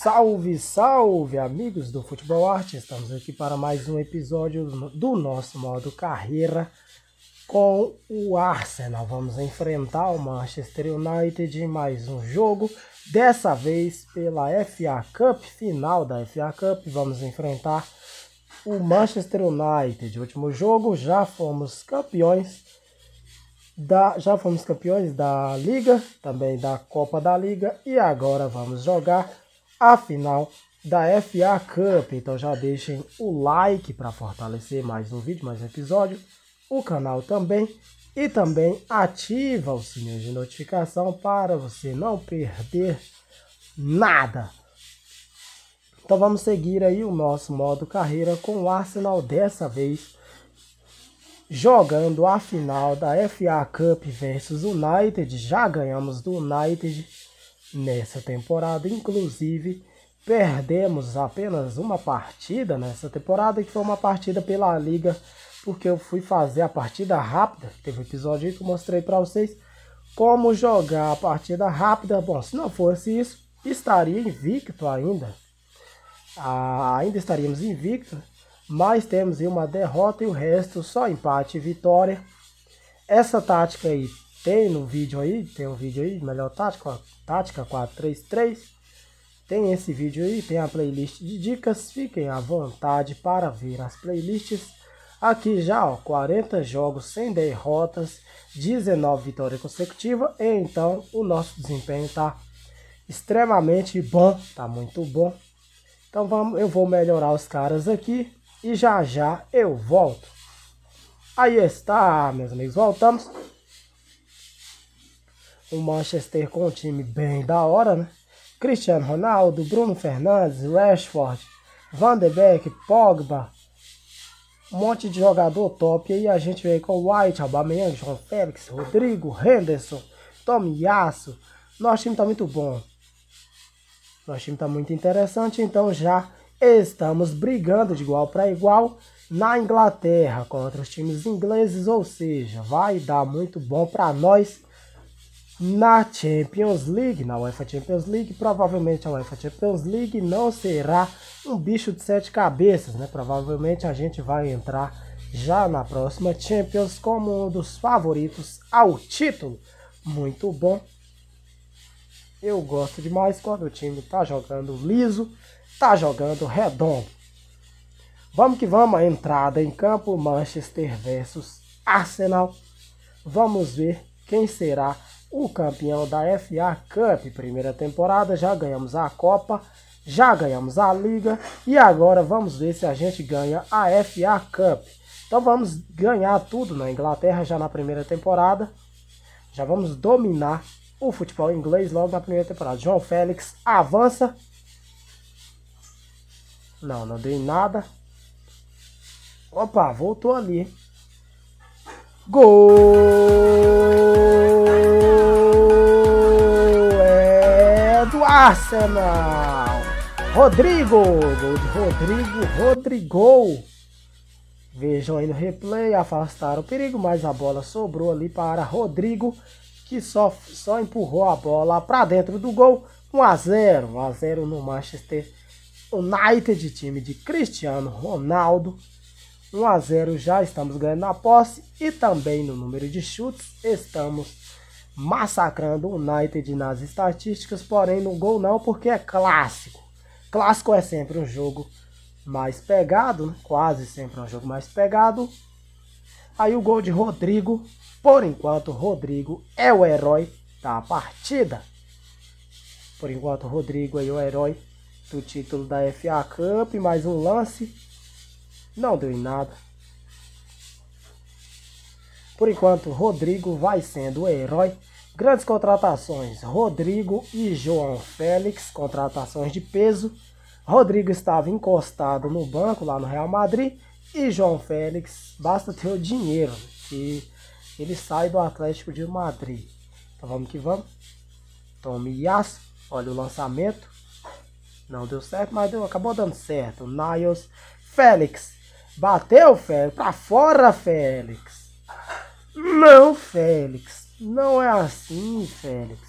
Salve, salve, amigos do Futebol Arte! Estamos aqui para mais um episódio do nosso modo carreira com o Arsenal. Vamos enfrentar o Manchester United em mais um jogo, dessa vez pela FA Cup, final da FA Cup. Vamos enfrentar o Manchester United. Último jogo, já fomos campeões da, já fomos campeões da Liga, também da Copa da Liga e agora vamos jogar a final da FA Cup. Então já deixem o like para fortalecer mais um vídeo, mais um episódio, o canal também e também ativa o sininho de notificação para você não perder nada. Então vamos seguir aí o nosso modo carreira com o Arsenal dessa vez jogando a final da FA Cup versus United. Já ganhamos do United nessa temporada. Inclusive, perdemos apenas uma partida nessa temporada, que foi uma partida pela Liga, porque eu fui fazer a partida rápida. Teve um episódio que eu mostrei para vocês como jogar a partida rápida. Bom, se não fosse isso, estaria invicto ainda. Ah, ainda estaríamos invictos, mas temos uma derrota e o resto só empate e vitória. Essa tática aí tem no vídeo aí, tem um vídeo aí, melhor tática, tática 433. Tem esse vídeo aí, tem a playlist de dicas, fiquem à vontade para ver as playlists. Aqui já, ó, 40 jogos sem derrotas, 19 vitórias consecutivas, então o nosso desempenho está extremamente bom, tá muito bom. Então vamos, eu vou melhorar os caras aqui e já já eu volto. Aí está, meus amigos, voltamos o Manchester com um time bem da hora, né? Cristiano Ronaldo, Bruno Fernandes, Rashford, Van de Beek, Pogba, um monte de jogador top. E a gente veio com White, Aubameyang, João Félix, Rodrigo, Henderson, Tom Yasso. Nosso time tá muito bom. Nosso time tá muito interessante, então já estamos brigando de igual para igual na Inglaterra contra os times ingleses, ou seja, vai dar muito bom para nós na Champions League, na UEFA Champions League, provavelmente a UEFA Champions League não será um bicho de sete cabeças, né? Provavelmente a gente vai entrar já na próxima Champions como um dos favoritos ao título. Muito bom. Eu gosto demais quando o time tá jogando liso, tá jogando redondo. Vamos que vamos, a entrada em campo Manchester versus Arsenal. Vamos ver quem será o campeão da FA Cup, primeira temporada, já ganhamos a Copa, já ganhamos a Liga e agora vamos ver se a gente ganha a FA Cup. Então vamos ganhar tudo na Inglaterra já na primeira temporada. Já vamos dominar o futebol inglês logo na primeira temporada. João Félix avança. Não, não dei nada. Opa, voltou ali. Gol! Arsenal. Rodrigo, gol de Rodrigo, Rodrigo. Vejam aí no replay, afastaram o perigo, mas a bola sobrou ali para Rodrigo, que só, só empurrou a bola para dentro do gol. 1 a 0, 1 a 0 no Manchester United, time de Cristiano Ronaldo. 1 a 0 já estamos ganhando na posse e também no número de chutes estamos massacrando o United nas estatísticas, porém no gol não, porque é clássico. Clássico é sempre um jogo mais pegado, né? quase sempre um jogo mais pegado. Aí o gol de Rodrigo, por enquanto Rodrigo é o herói da partida. Por enquanto Rodrigo é o herói do título da FA Cup, mais um lance, não deu em nada. Por enquanto, Rodrigo vai sendo o herói. Grandes contratações: Rodrigo e João Félix, contratações de peso. Rodrigo estava encostado no banco lá no Real Madrid e João Félix, basta ter o dinheiro que ele sai do Atlético de Madrid. Então vamos que vamos. Tome Yas, olha o lançamento. Não deu certo, mas deu, acabou dando certo. Niles Félix. Bateu, Félix. Pra fora, Félix. Não, Félix. Não é assim, Félix.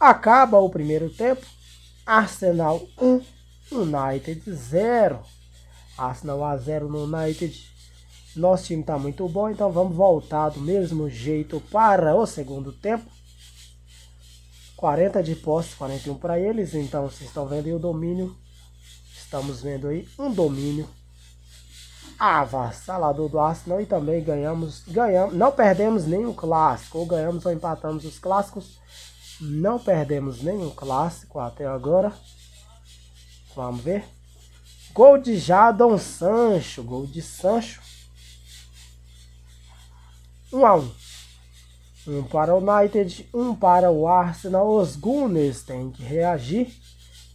Acaba o primeiro tempo. Arsenal 1, United 0. Arsenal a 0 no United. Nosso time está muito bom, então vamos voltar do mesmo jeito para o segundo tempo. 40 de posse, 41 para eles. Então vocês estão vendo aí o domínio. Estamos vendo aí um domínio avassalador do Arsenal e também ganhamos, ganhamos, não perdemos nenhum clássico, ou ganhamos ou empatamos os clássicos. Não perdemos nenhum clássico até agora. Vamos ver. Gol de Jadon Sancho, gol de Sancho. 1 um a 1. Um. um para o United, um para o Arsenal. Os Gunners têm que reagir.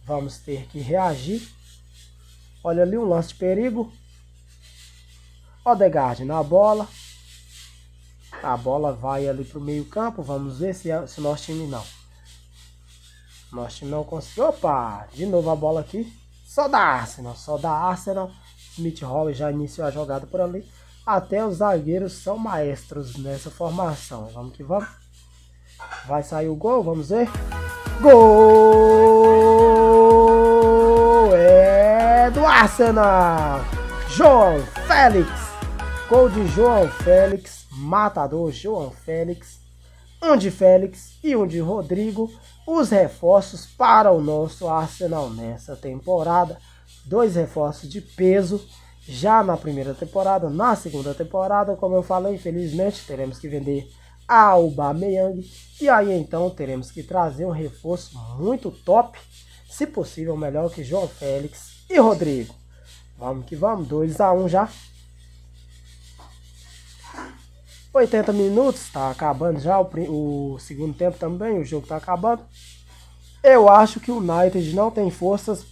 Vamos ter que reagir. Olha ali um lance de perigo. Odegaard na bola. A bola vai ali para o meio campo. Vamos ver se, é, se o nosso time não. Nosso time não conseguiu. Opa! De novo a bola aqui. Só da Arsenal. Só da Arsenal. Smith Hall já iniciou a jogada por ali. Até os zagueiros são maestros nessa formação. Vamos que vamos. Vai sair o gol, vamos ver. Gol! É do Arsenal! João Félix Gol de João Félix, matador João Félix, um de Félix e um de Rodrigo, os reforços para o nosso Arsenal nessa temporada. Dois reforços de peso já na primeira temporada, na segunda temporada, como eu falei, infelizmente teremos que vender a Aubameyang e aí então teremos que trazer um reforço muito top, se possível melhor que João Félix e Rodrigo. Vamos que vamos, 2 a 1 um já. 80 minutos, tá acabando já o, o segundo tempo também, o jogo tá acabando. Eu acho que o United não tem forças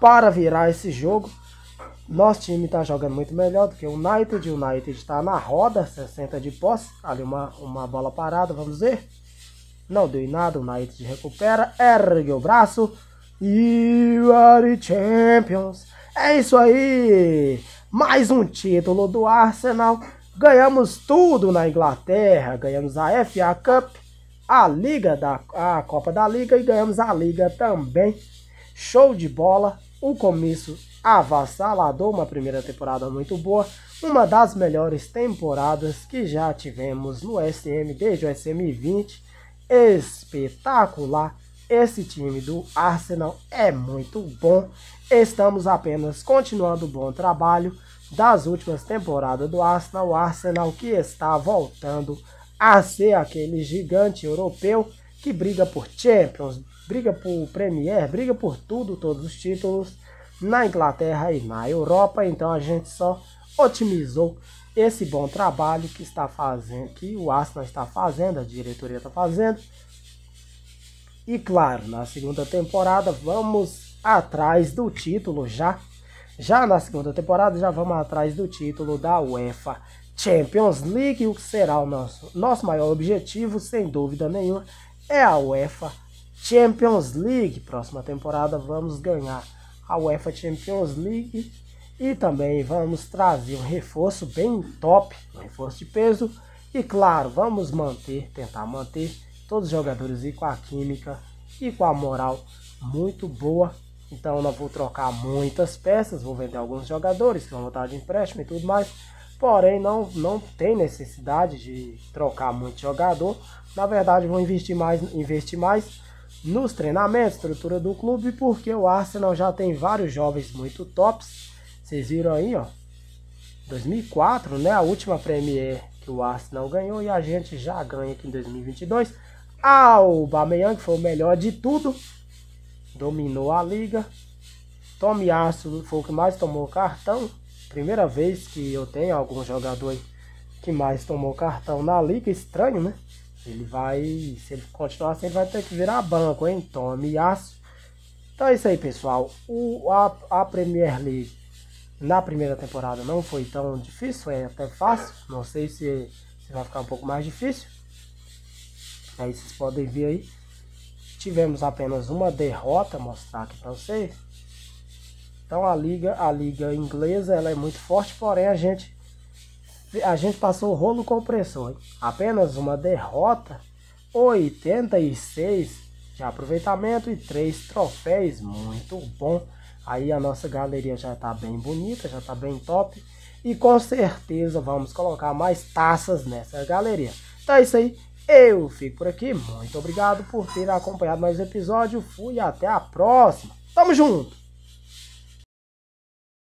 para virar esse jogo. Nosso time tá jogando muito melhor do que o United. O United está na roda, 60 de posse. Ali uma, uma bola parada, vamos ver. Não deu em nada, o United recupera, ergue o braço. You are the champions. É isso aí! Mais um título do Arsenal. Ganhamos tudo na Inglaterra, ganhamos a FA Cup, a Liga da a Copa da Liga e ganhamos a Liga também. Show de bola, um começo avassalador, uma primeira temporada muito boa, uma das melhores temporadas que já tivemos no SM desde o SM20. Espetacular. Esse time do Arsenal é muito bom. Estamos apenas continuando o bom trabalho das últimas temporadas do Arsenal, o Arsenal que está voltando a ser aquele gigante europeu que briga por Champions, briga por Premier, briga por tudo, todos os títulos na Inglaterra e na Europa. Então a gente só otimizou esse bom trabalho que está fazendo, que o Arsenal está fazendo, a diretoria está fazendo. E claro, na segunda temporada vamos atrás do título já já na segunda temporada, já vamos atrás do título da UEFA Champions League, o que será o nosso, nosso maior objetivo, sem dúvida nenhuma, é a UEFA Champions League. Próxima temporada vamos ganhar a UEFA Champions League e também vamos trazer um reforço bem top, um reforço de peso. E claro, vamos manter, tentar manter todos os jogadores e com a química e com a moral muito boa então eu não vou trocar muitas peças, vou vender alguns jogadores que vão voltar de empréstimo e tudo mais. Porém, não, não tem necessidade de trocar muito jogador. Na verdade, vou investir mais, investir mais nos treinamentos, estrutura do clube, porque o Arsenal já tem vários jovens muito tops. Vocês viram aí, ó. 2004, né? A última Premier que o Arsenal ganhou e a gente já ganha aqui em 2022. Ah, o Bameyang foi o melhor de tudo dominou a liga. Tomiasso foi o que mais tomou cartão. Primeira vez que eu tenho algum jogador que mais tomou cartão na liga. Estranho, né? Ele vai, se ele continuar assim, ele vai ter que virar banco, hein? Tomiasso. Então é isso aí, pessoal. O, a, a Premier League na primeira temporada não foi tão difícil, foi até fácil. Não sei se, se vai ficar um pouco mais difícil. Aí vocês podem ver aí. Tivemos apenas uma derrota, mostrar aqui para vocês. Então a liga, a liga inglesa, ela é muito forte, porém a gente a gente passou o rolo compressor. Hein? Apenas uma derrota, 86 de aproveitamento e três troféus, muito bom. Aí a nossa galeria já está bem bonita, já está bem top. E com certeza vamos colocar mais taças nessa galeria. Então é isso aí. Eu fico por aqui. Muito obrigado por ter acompanhado mais um episódio. Fui até a próxima. Tamo junto!